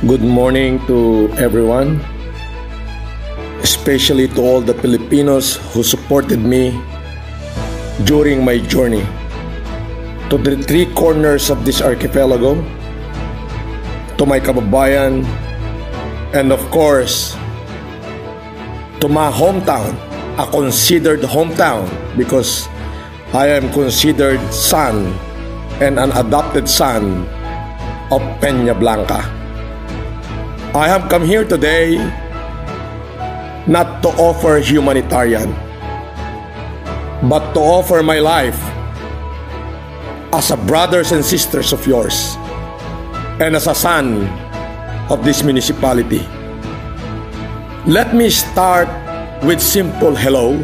Good morning to everyone, especially to all the Filipinos who supported me during my journey to the three corners of this archipelago, to my kababayan, and of course, to my hometown, a considered hometown because I am considered son and an adopted son of Peña Blanca. I have come here today not to offer humanitarian, but to offer my life as a brothers and sisters of yours and as a son of this municipality. Let me start with simple hello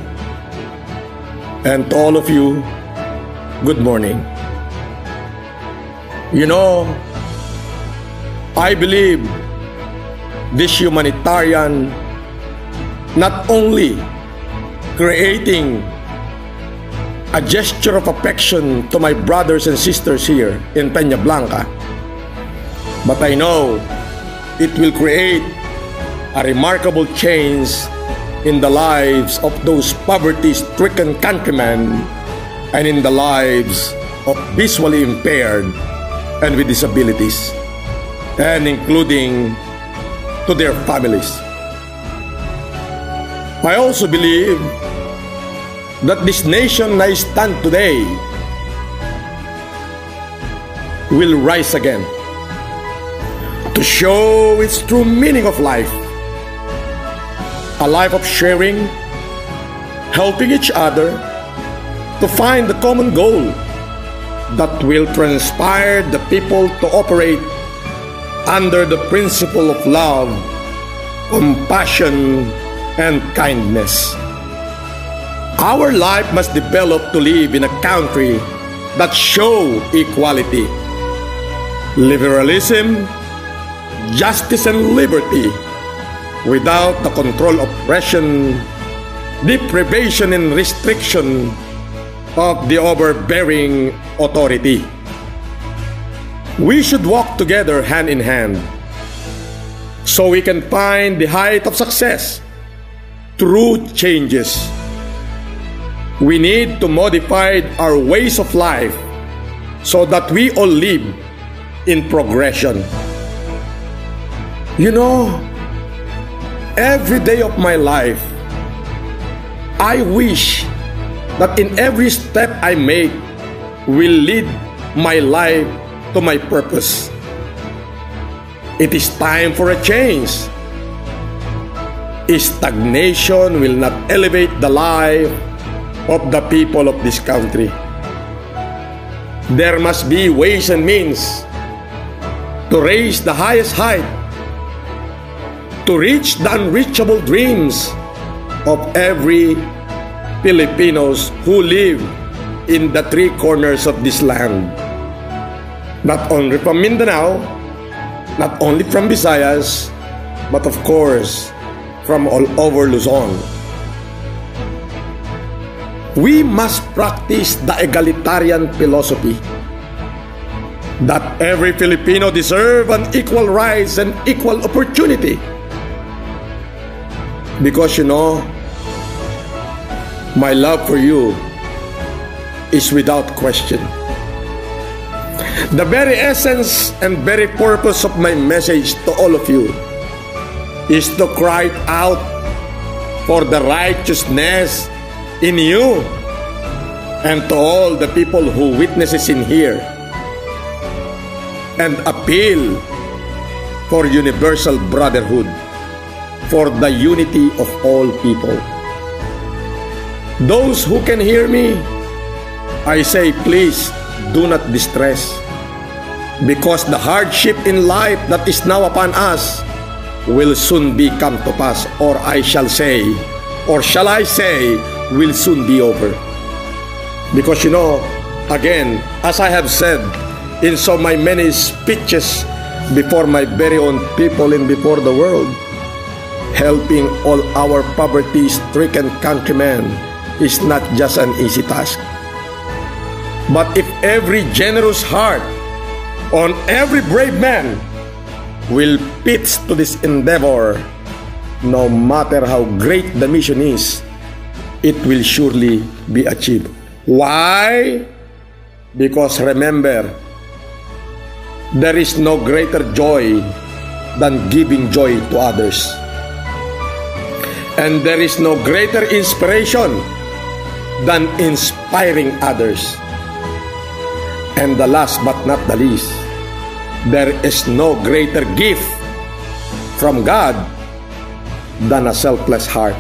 and to all of you, good morning. You know, I believe this humanitarian not only creating a gesture of affection to my brothers and sisters here in Peña Blanca, but I know it will create a remarkable change in the lives of those poverty-stricken countrymen and in the lives of visually impaired and with disabilities, and including to their families. I also believe that this nation I stand today will rise again to show its true meaning of life. A life of sharing, helping each other to find the common goal that will transpire the people to operate under the principle of love, compassion, and kindness. Our life must develop to live in a country that show equality, liberalism, justice, and liberty without the control, oppression, deprivation, and restriction of the overbearing authority. We should walk together hand in hand so we can find the height of success through changes. We need to modify our ways of life so that we all live in progression. You know, every day of my life, I wish that in every step I make will lead my life to my purpose. It is time for a change. Stagnation will not elevate the life of the people of this country. There must be ways and means to raise the highest height, to reach the unreachable dreams of every Filipinos who live in the three corners of this land not only from Mindanao, not only from Visayas, but of course from all over Luzon. We must practice the egalitarian philosophy that every Filipino deserve an equal rights and equal opportunity. Because you know, my love for you is without question. The very essence and very purpose of my message to all of you is to cry out for the righteousness in you and to all the people who witnesses in here and appeal for universal brotherhood for the unity of all people. Those who can hear me, I say please do not distress because the hardship in life that is now upon us will soon be come to pass, or I shall say, or shall I say, will soon be over. Because you know, again, as I have said in so my many speeches before my very own people and before the world, helping all our poverty-stricken countrymen is not just an easy task. But if every generous heart on every brave man will pitch to this endeavor, no matter how great the mission is, it will surely be achieved. Why? Because remember, there is no greater joy than giving joy to others. And there is no greater inspiration than inspiring others. And the last but not the least, there is no greater gift from God than a selfless heart.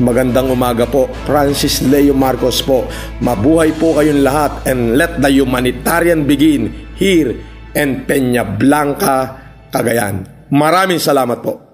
Magandang umaga po, Francis Leo Marcos po. Mabuhay po kayong lahat and let the humanitarian begin here in Peña Blanca, Cagayan. Maraming salamat po.